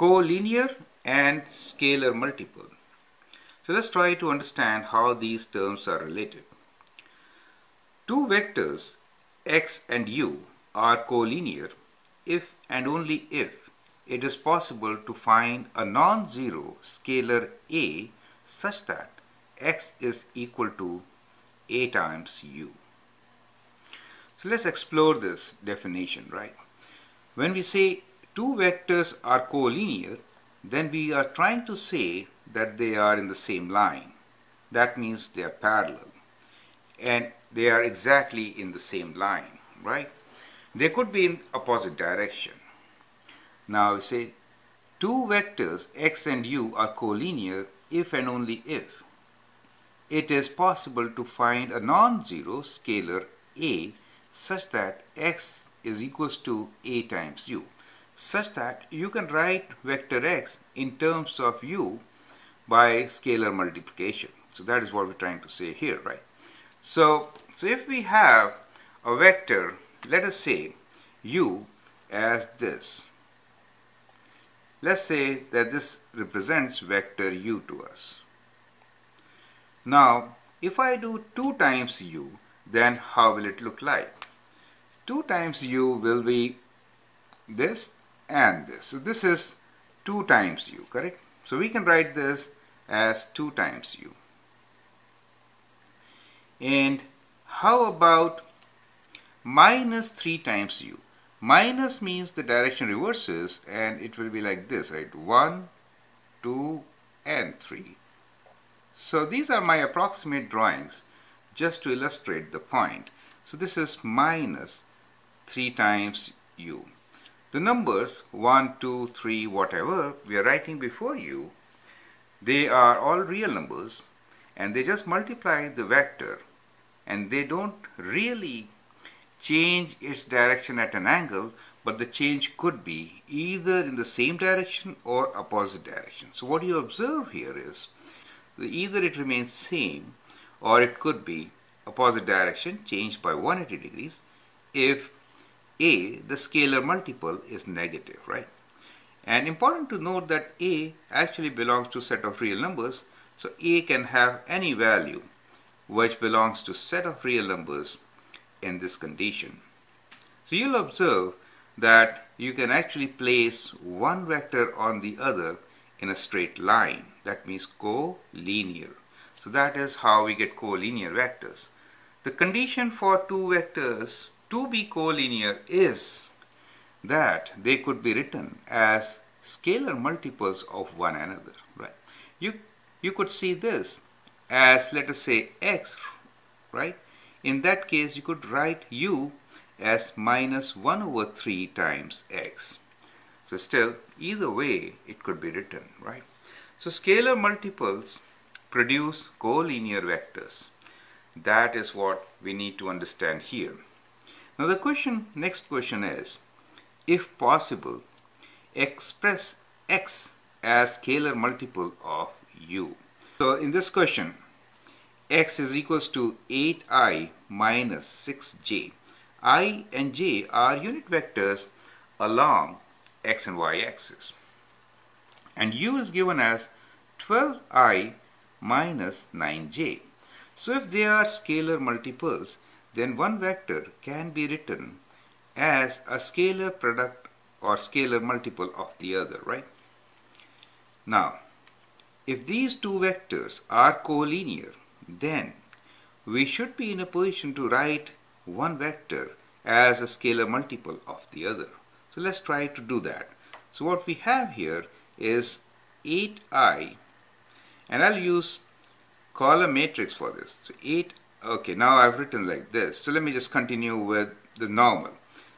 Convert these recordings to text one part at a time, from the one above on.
collinear and scalar multiple. So let's try to understand how these terms are related. Two vectors x and u are collinear if and only if it is possible to find a non-zero scalar a such that x is equal to a times u. So let's explore this definition, right? When we say two vectors are collinear, then we are trying to say that they are in the same line. That means they are parallel. And they are exactly in the same line, right? They could be in opposite direction. Now we say two vectors x and u are collinear if and only if it is possible to find a non-zero scalar a such that x is equals to a times u such that you can write vector x in terms of u by scalar multiplication. So that is what we're trying to say here, right? So, so if we have a vector, let us say u as this. Let's say that this represents vector u to us. Now, if I do 2 times u, then how will it look like? 2 times u will be this and this. So this is 2 times u, correct? So we can write this as 2 times u. And how about minus 3 times u? Minus means the direction reverses and it will be like this, right? 1, 2 and 3. So these are my approximate drawings just to illustrate the point. So this is minus 3 times u. The numbers 1, 2, 3, whatever we are writing before u, they are all real numbers and they just multiply the vector and they don't really change its direction at an angle but the change could be either in the same direction or opposite direction. So what you observe here is either it remains same or it could be opposite direction changed by 180 degrees if a, the scalar multiple is negative, right? And important to note that a actually belongs to set of real numbers, so a can have any value which belongs to set of real numbers in this condition. So you'll observe that you can actually place one vector on the other in a straight line. That means collinear. So that is how we get collinear vectors. The condition for two vectors to be collinear is that they could be written as scalar multiples of one another right? You you could see this as let us say x right? In that case you could write u as minus 1 over 3 times x. So still either way it could be written right? So scalar multiples produce collinear vectors. That is what we need to understand here now the question, next question is, if possible, express x as scalar multiple of u. So in this question, x is equals to 8i minus 6j. i and j are unit vectors along x and y axis. And u is given as 12i minus 9j. So if they are scalar multiples, then one vector can be written as a scalar product or scalar multiple of the other, right? Now, if these two vectors are collinear, then we should be in a position to write one vector as a scalar multiple of the other. So let's try to do that. So what we have here is 8i and I'll use column matrix for this. So 8 Okay, now I've written like this. So let me just continue with the normal.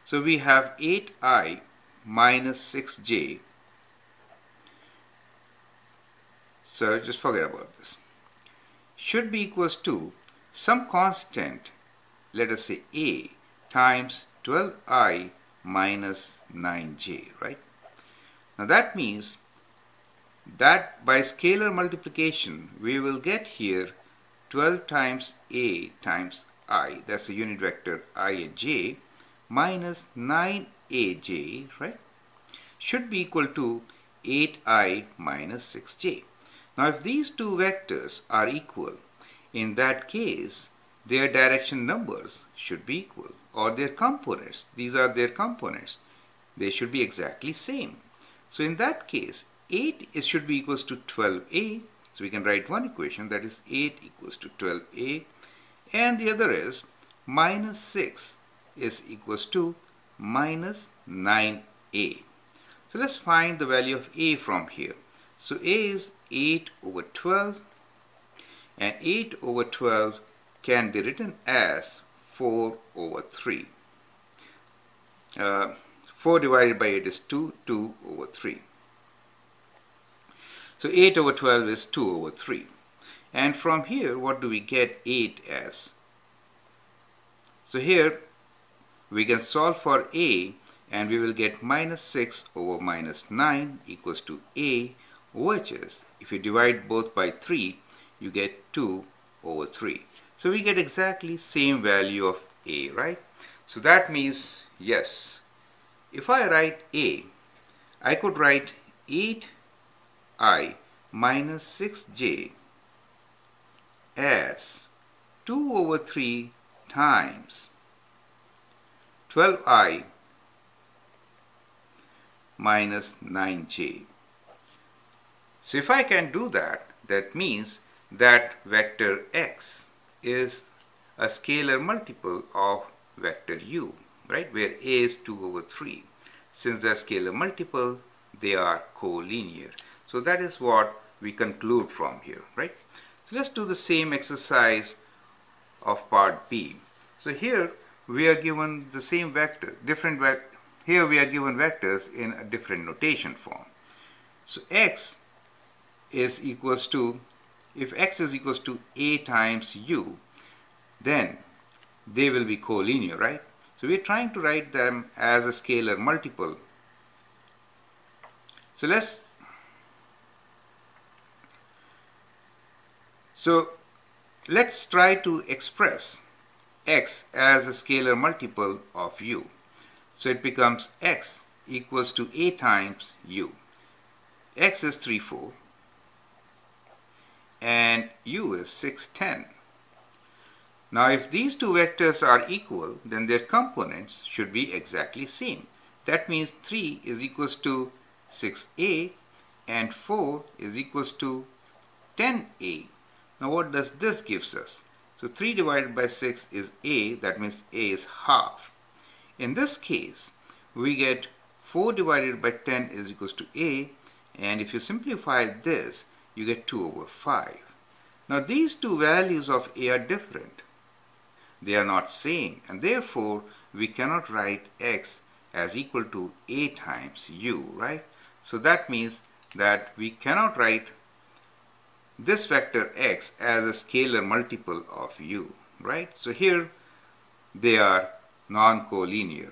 So we have 8i minus 6j. So just forget about this. Should be equals to some constant, let us say a, times 12i minus 9j, right? Now that means that by scalar multiplication, we will get here 12 times a times i, that's the unit vector i and j, minus 9aj, right, should be equal to 8i minus 6j. Now if these two vectors are equal, in that case their direction numbers should be equal or their components, these are their components, they should be exactly same. So in that case 8 is, should be equals to 12a, so we can write one equation that is 8 equals to 12a and the other is minus 6 is equals to minus 9a. So let's find the value of a from here. So a is 8 over 12 and 8 over 12 can be written as 4 over 3. Uh, 4 divided by 8 is 2, 2 over 3. So 8 over 12 is 2 over 3. And from here, what do we get 8 as? So here, we can solve for a and we will get minus 6 over minus 9 equals to a which is if you divide both by 3 you get 2 over 3 so we get exactly same value of a right so that means yes if I write a I could write 8i minus 6j as 2 over 3 times 12i minus 9j. So if I can do that, that means that vector x is a scalar multiple of vector u, right, where a is 2 over 3. Since they're scalar multiple, they are collinear. So that is what we conclude from here, right? So let's do the same exercise of part B. So here we are given the same vector, different vector. Here we are given vectors in a different notation form. So x is equals to, if x is equals to a times u, then they will be collinear, right? So we're trying to write them as a scalar multiple. So let's, so let's try to express x as a scalar multiple of u. So it becomes x equals to a times u. x is 3, 4 and u is 6, 10. Now if these two vectors are equal, then their components should be exactly same. That means 3 is equals to 6a and 4 is equals to 10a. Now what does this gives us? So 3 divided by 6 is a, that means a is half. In this case, we get 4 divided by 10 is equals to a, and if you simplify this, you get 2 over 5. Now these two values of a are different. They are not same, and therefore we cannot write x as equal to a times u, right? So that means that we cannot write this vector x as a scalar multiple of u, right? So here they are non-collinear.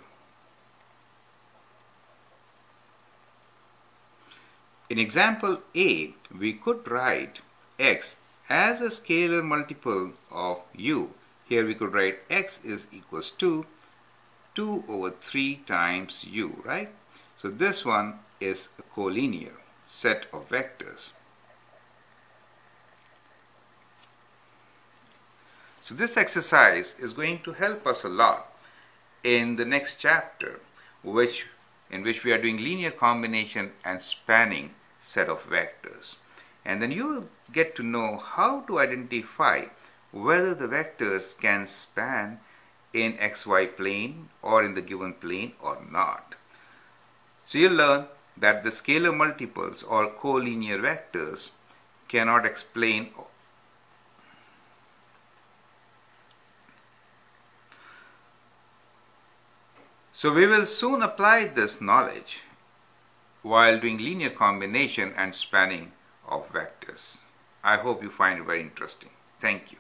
In example A, we could write x as a scalar multiple of u. Here we could write x is equals to 2 over 3 times u, right? So this one is a collinear set of vectors. So this exercise is going to help us a lot in the next chapter which in which we are doing linear combination and spanning set of vectors. And then you will get to know how to identify whether the vectors can span in xy plane or in the given plane or not. So you'll learn that the scalar multiples or collinear vectors cannot explain So we will soon apply this knowledge while doing linear combination and spanning of vectors. I hope you find it very interesting. Thank you.